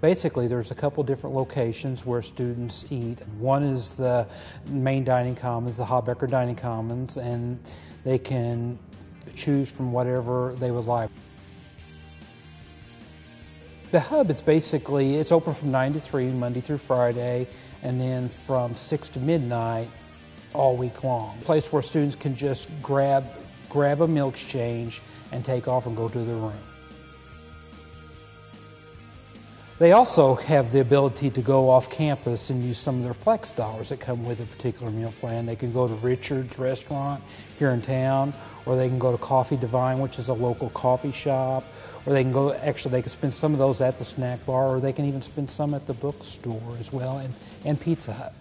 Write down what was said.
Basically, there's a couple different locations where students eat. One is the main dining commons, the Habecker Dining Commons, and they can choose from whatever they would like. The hub is basically it's open from 9 to 3 Monday through Friday and then from 6 to midnight all week long. A place where students can just grab grab a meal exchange and take off and go to their room. They also have the ability to go off campus and use some of their flex dollars that come with a particular meal plan. They can go to Richard's restaurant here in town, or they can go to Coffee Divine, which is a local coffee shop, or they can go, actually, they can spend some of those at the snack bar, or they can even spend some at the bookstore as well, and, and Pizza Hut.